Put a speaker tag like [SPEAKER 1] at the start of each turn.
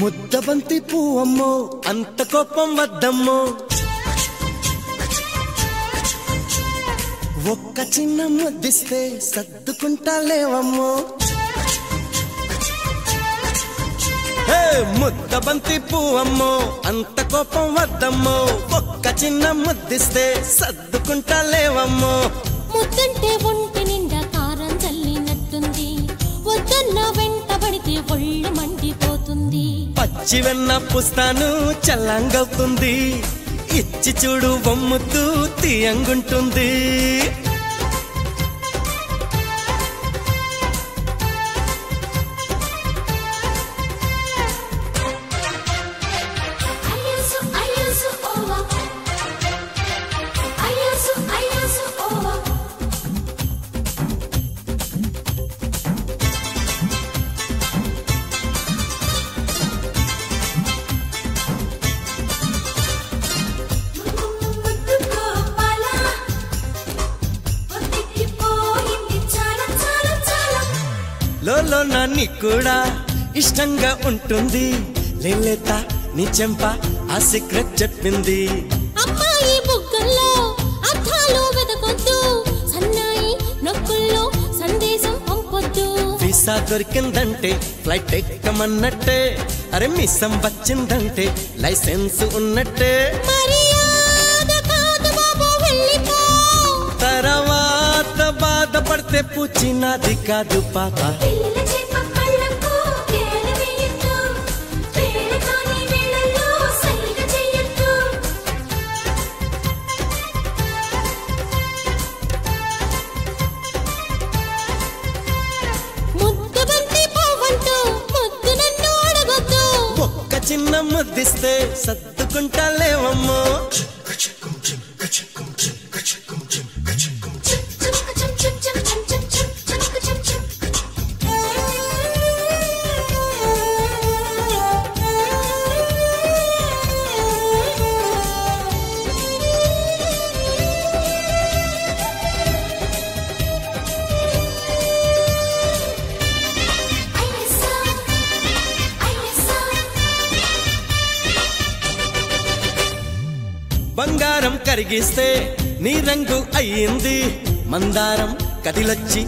[SPEAKER 1] ముద్దబంతి పువ్వమ్మో అంత కోపం వద్దమ్మో. ఒక్క చిన్న ముద్దిస్తే సర్దుకుంటా లేవమ్మో. ముద్దబంతి పువ్వమ్మో అంత కోపం వద్దమ్మో. ఒక్క చిన్న ముద్దిస్తే సర్దుకుంటా లేవమ్మో.
[SPEAKER 2] ముద్దంటే ఒంటి నిండా కారం చల్లినట్టుంది. వద్దన్న
[SPEAKER 1] పచ్చి వెన్న పుస్తాను చల్లంగవుతుంది. ఇచ్చి చూడు బొమ్ముతూ తీయంగుంటుంది. లోలో నాన్ని కూడా ఇష్టంగా ఉంటుంది. లేలేత నీ చెంప ఆ సీక్రెట్ చెప్పింది.
[SPEAKER 2] అమ్మాయి బుగ్గల్లో అర్థాలు వెతకొద్దు సన్నాయి నొక్కుల్లో సందేశం పంపొద్దు.
[SPEAKER 1] వీసా దొరికిందంటే ఫ్లైట్ ఎక్కమన్నట్టే. అరే మిస్సం వచ్చిందంటే లైసెన్స్ ఉన్నట్టే. తర్వాత బాధపడితే పూచినది కాదు పాప. ముద్దిస్తే సర్దుకుంటా లేవమ్మో బంగారం కరిగిస్తే నీ రంగు అయ్యింది. మందారం కదిలొచ్చి